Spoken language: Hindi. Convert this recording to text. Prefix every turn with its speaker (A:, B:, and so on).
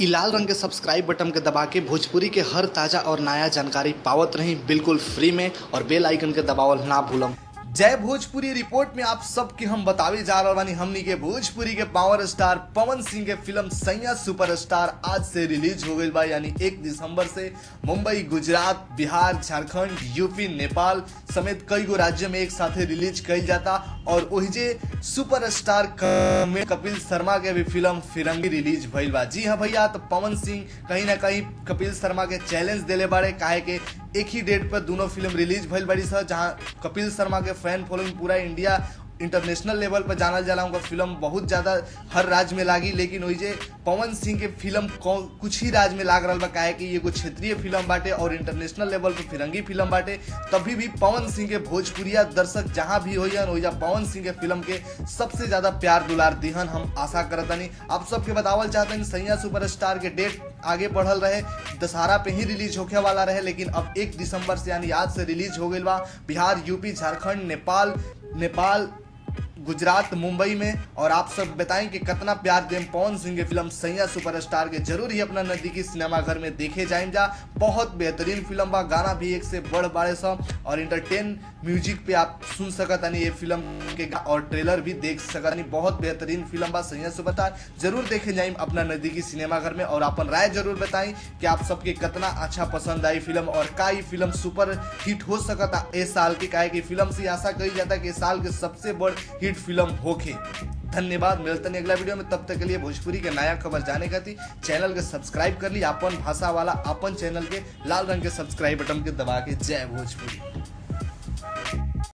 A: इ लाल रंग के सब्सक्राइब बटन के दबा के भोजपुरी के हर ताज़ा और नया जानकारी पावत रही बिल्कुल फ्री में और बेल आइकन के दबावल ना भूलम। जय भोजपुरी रिपोर्ट में आप सबके हम बतावे जा रहा बानी। हमनी के भोजपुरी के पावर स्टार पवन सिंह के फ़िल्म सैया सुपरस्टार आज से रिलीज़ हो गई बा, यानी एक दिसंबर से मुंबई, गुजरात, बिहार, झारखंड, यूपी, नेपाल समेत कई गो राज्य में एक साथ रिलीज़ कईल जाता और ओहिजे सुपरस्टार में कपिल शर्मा के भी फ़िल्म फिरंगी रिलीज़ भइल बा। जी हाँ भैया तो पवन सिंह कहीं ना कहीं कपिल शर्मा के चैलेंज देले बाड़े। काहे के एक ही डेट पर दोनों फ़िल्म रिलीज़ भइल बड़ी सर जहाँ कपिल शर्मा के फ़ैन फॉलोइंग पूरा इंडिया इंटरनेशनल लेवल पर जानल जाला उनका फ़िल्म बहुत ज़्यादा हर राज्य में लागी, लेकिन वही जे पवन सिंह के फ़िल्म कुछ ही राज्य में लाग रहा बा। काहे कि एगो क्षेत्रीय फ़िल्म बाटे और इंटरनेशनल लेवल पर फिरंगी फ़िल्म बाटे। तभी भी पवन सिंह के भोजपुरिया दर्शक जहाँ भी हो पवन सिंह के फ़िल्म के सबसे ज़्यादा प्यार दुलार दिहन हम आशा करतनी। आप सबके बतावल चाहतनी, सैया सुपरस्टार के डेट आगे बढ़ल रहे। दशहरा पे ही रिलीज़ होखे वाला रहे, लेकिन अब एक दिसंबर से यानी आज से रिलीज़ हो गई बा। बिहार, यूपी, झारखंड, नेपाल नेपाल गुजरात, मुंबई में। और आप सब बताएँ कि कितना प्यार देम पवन सिंह के फ़िल्म सैया सुपरस्टार के। ज़रूर ही अपना नजदीकी सिनेमा घर में देखे जाए जा। बहुत बेहतरीन फ़िल्म बा, गाना भी एक से बड़ बारे सब और इंटरटेन म्यूज़िक पे आप सुन सकतानी ये फ़िल्म के और ट्रेलर भी देख सकतानी बहुत बेहतरीन फ़िल्म बा, सैया सुपरस्टार। ज़रूर देखे जाए अपना नजदीकी सिनेमा घर में। और अपन राय ज़रूर बताएँ कि आप सबके कितना अच्छा पसंद आई फ़िल्म और का ये फ़िल्म सुपर हिट हो सकता इस साल की काहे कि फ़िल्म से आशा कही जाता है कि इस साल के सबसे बड़ हिट फ़िल्म होके धन्यवाद, मिलते हैं अगला वीडियो में। तब तक के लिए भोजपुरी के नया खबर जाने का थी। चैनल के सब्सक्राइब कर ली अपन भाषा वाला अपन चैनल के लाल रंग के सब्सक्राइब बटन के दबा के। जय भोजपुरी।